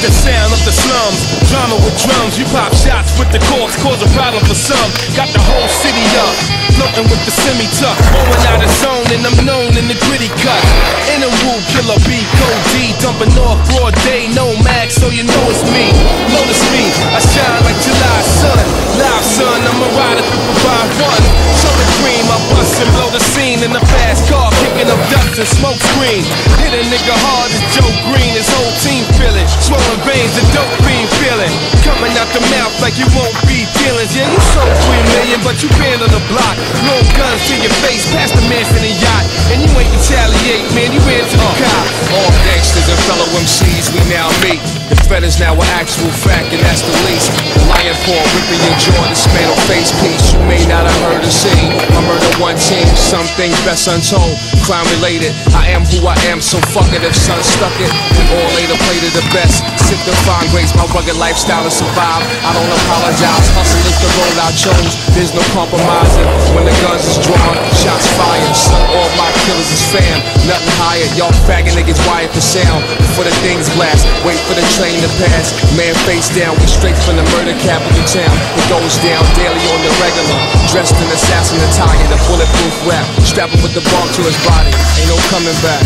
the sound of the slums. Drama with drums, you pop shots with the corks, cause a problem for some. Got the whole city up, floating with the semi tuck. Going out of zone, and I'm known in the gritty cut. In a woo, killer B, code D, dumping off broad day, no max, so you know it's me. Notice me, I shine like July sun. Live son, I'm a rider through five one. The cream, I bust and blow the scene in the fast car, kicking up dust and smoke screen. Hit a nigga hard as Joe Greene, veins, the dope fiend feeling. Coming out the mouth like you won't be dealings. Yeah, you sold three million, but you been on the block. Long guns to your face, past the man from the yacht. And you ain't retaliate, man, you to the cops. All gangsters and fellow MCs we now meet. The threat is now an actual fact, and that's the least. The lion paw ripping your jaw, the span on face piece. You may not have heard or seen. I murder one team, some things best untold. Crime related, I am who I am, so fuck it if son stuck it. We all later play to the best. Sick to find grace, my rugged lifestyle to survive. I don't apologize, hustle is the road I chose. There's no compromising when the guns is drawn, shots fired. Son, all my killers is fam, nothing higher. Y'all faggot niggas wired for sound. Before the things blast, wait for the train to pass. Man face down, we straight from the murder capital town. It goes down daily on the regular. Dressed in assassin attire, the bulletproof rap. Strapping with the bomb to his body, ain't no coming back.